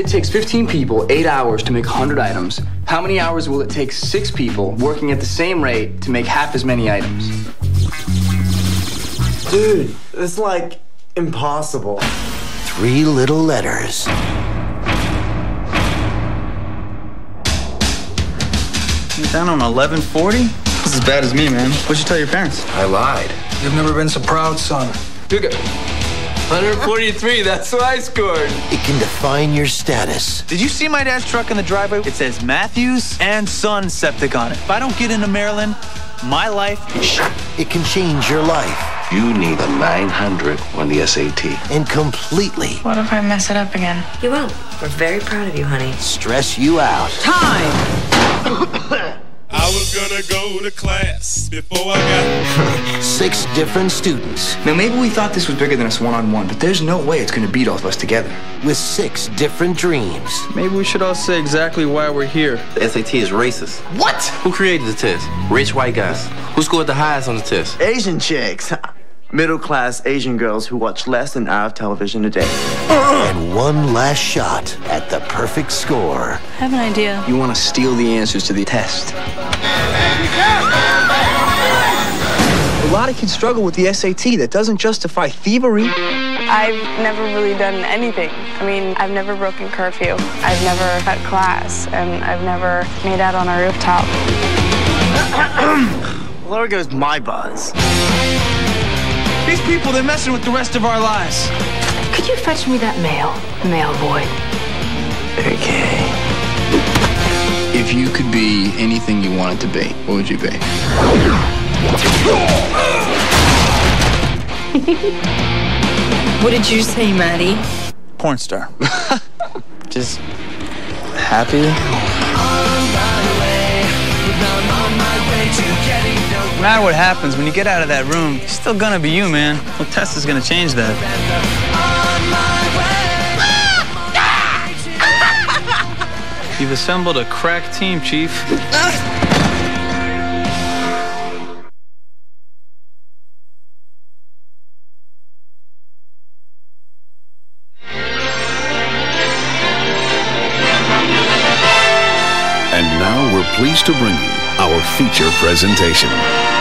If it takes 15 people 8 hours to make 100 items, how many hours will it take 6 people working at the same rate to make half as many items? Dude, it's like impossible. Three little letters. You're down on 1140? That's as bad as me, man. What'd you tell your parents? I lied. You've never been so proud, son. Look at 143, that's what I scored. It can define your status. Did you see my dad's truck in the driveway? It says Matthews and Son Septic on it. If I don't get into Maryland, my life Shit! It can change your life You need a 900 on the SAT. and completely What if I mess it up again? You won't. We're very proud of you, honey. stress you out. I was gonna go to class before I got Six different students Now, maybe we thought this was bigger than us one on one, but there's no way it's gonna beat all of us together. with six different dreams. Maybe we should all say exactly why we're here. The SAT is racist. What? Who created the test? Rich white guys. Who scored the highest on the test? Asian chicks. Middle class Asian girls who watch less than hour of television a day. And one last shot at the perfect score. I have an idea. You wanna steal the answers to the test. A lot of kids struggle with the SAT. That doesn't justify thievery. I've never really done anything. I mean, I've never broken curfew. I've never cut class, and I've never made out on a rooftop. Well, there goes my buzz. These people, they're messing with the rest of our lives. Could you fetch me that mail, mail boy? Okay. If you could be anything you wanted to be, what would you be? What did you say, Matty? Porn star. Just happy. No matter what happens, when you get out of that room, you're still gonna be you, man. Well, test is gonna change that. You've assembled a crack team, Chief. And now we're pleased to bring you our feature presentation.